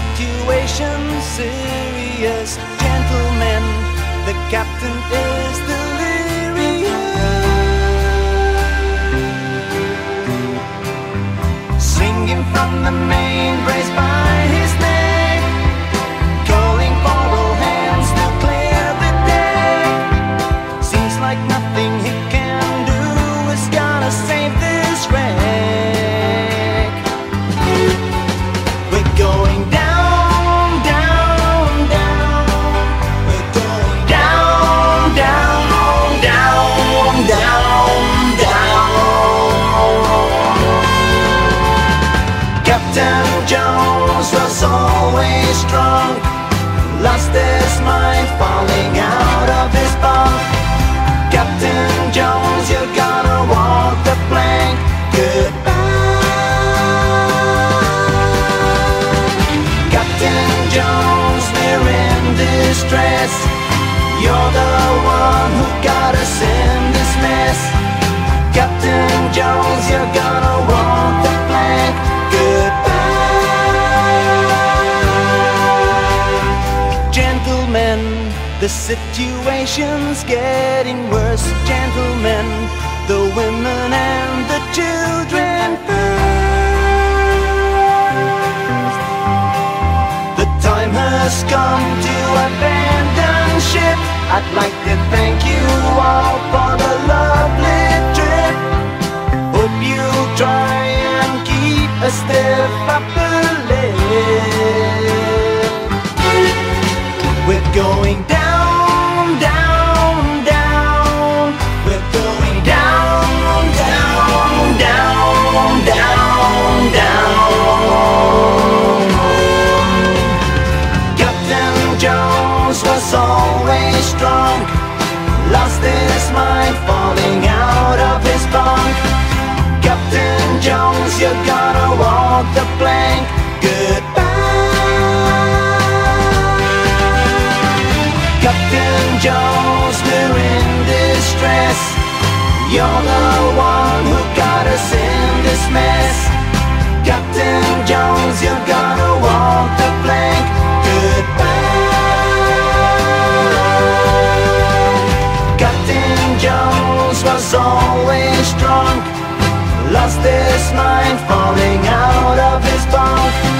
situation serious. Gentlemen, the captain is delirious. Captain Jones was always drunk, lost his mind, falling out of his bunk. Captain Jones, you're gonna walk the plank. Goodbye. Captain Jones, we're in distress. You're the one who got us in this mess. The situation's getting worse. Gentlemen, the women and the children first. The time has come to abandon ship. I'd like to thank you all for the lovely trip. Hope you'll try and keep a stiff upper lost his mind, falling out of his bunk. Captain Jones, you're gonna walk the plank. Goodbye. Captain Jones, we're in distress. You're the one who got us in always drunk, lost his mind, falling out of his bunk.